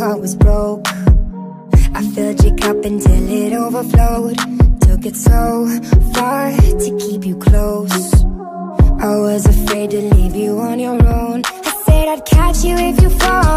heart was broke. I filled your cup until it overflowed. Took it so far to keep you close. I was afraid to leave you on your own. I said I'd catch you if you fall.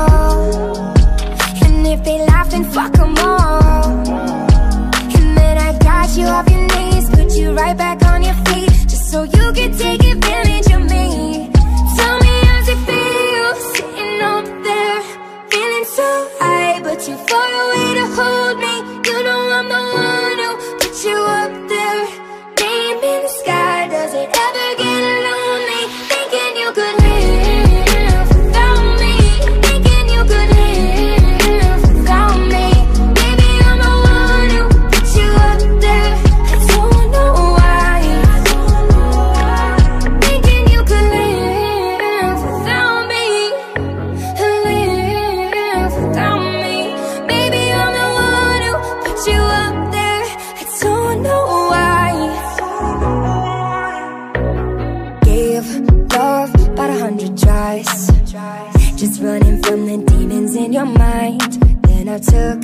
Just running from the demons in your mind. Then I took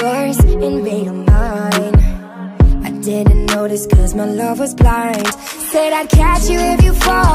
yours and made them mine. I didn't notice cause my love was blind. Said I'd catch you if you fall.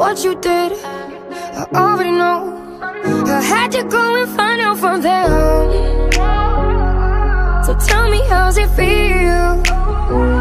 what you did. I already know. I had to go and find out from them. So tell me how's it feel?